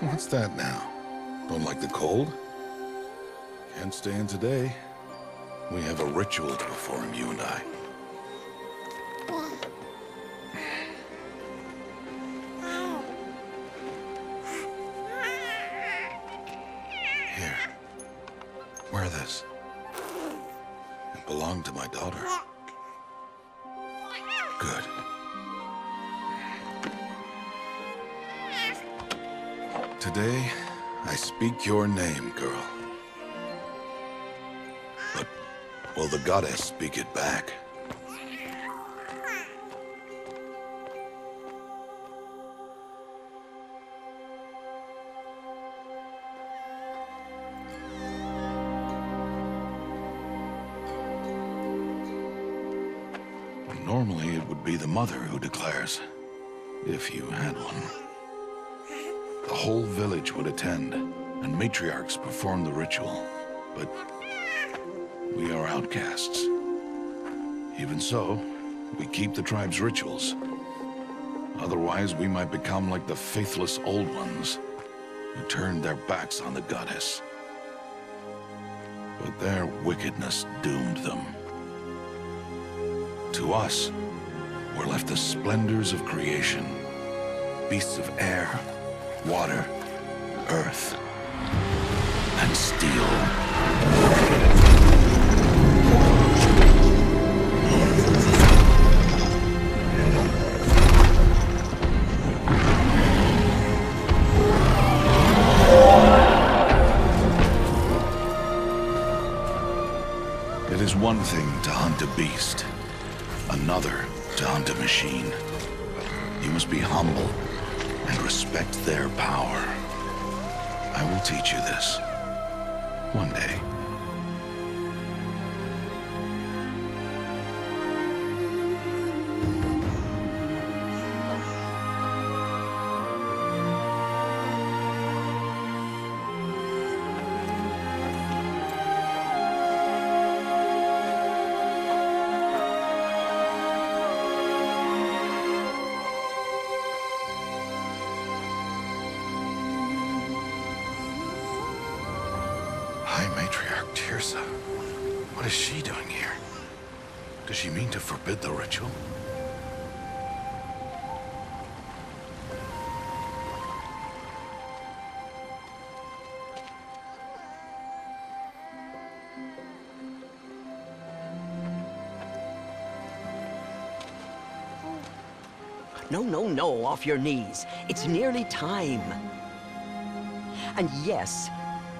What's that now? Don't like the cold? Can't stay in today. We have a ritual to perform, you and I. Here. Wear this. It belonged to my daughter. Good. Today, I speak your name, girl. But will the goddess speak it back? Normally, it would be the mother who declares, if you had one. Whole village would attend, and matriarchs perform the ritual. But we are outcasts. Even so, we keep the tribe's rituals. Otherwise, we might become like the faithless Old Ones, who turned their backs on the goddess. But their wickedness doomed them. To us, were left the splendors of creation. Beasts of air, water, earth, and steel. It is one thing to hunt a beast, another to hunt a machine. You must be humble and respect their power. I will teach you this. One day. High Matriarch Teersa. What is she doing here? Does she mean to forbid the ritual? No, no, no, off your knees. It's nearly time. And yes,